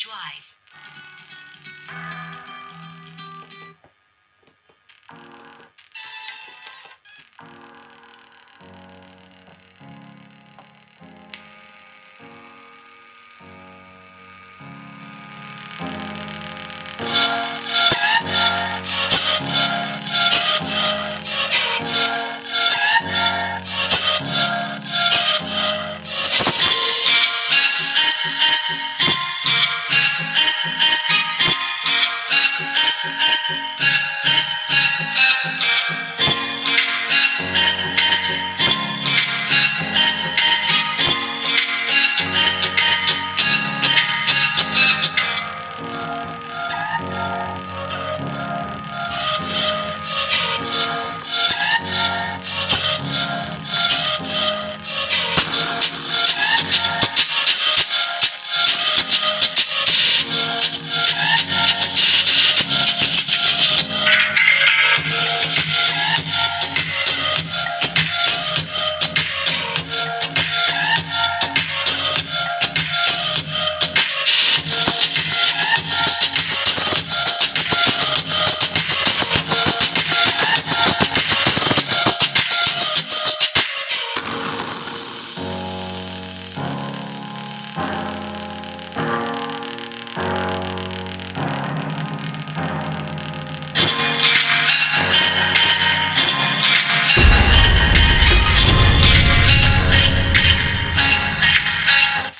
Drive.